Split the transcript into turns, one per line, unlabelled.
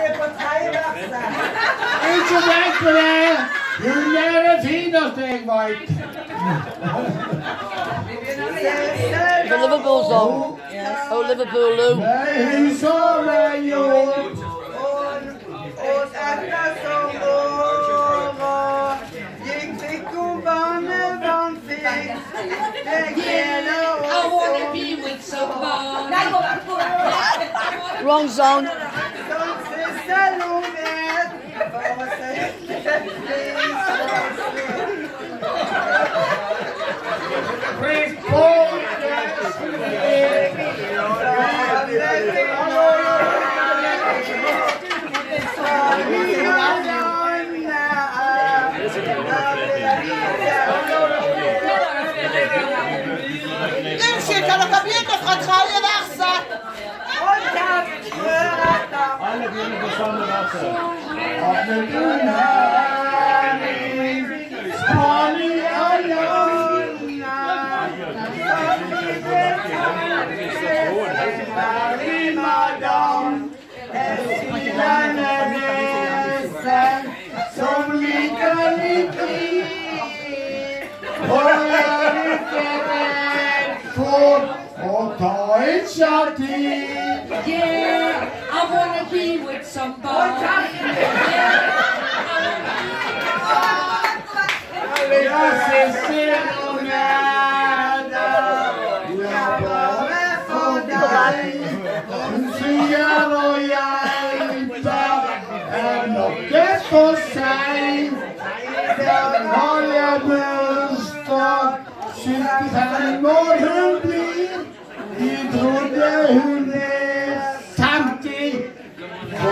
Ikke tenk på det! Hun er det fineste jeg veit.
The Liverpool song. Oh, Liverpool, Lou.
Nei, hun sover jo.
Og ettersom åra Hold kjeft! Hør etter.
Alle begynner på samme verset. Alle unnaring, ta initiativ.
Yeah, I wanna be with somebody.
For seint, der har jeg bursdag. 75 år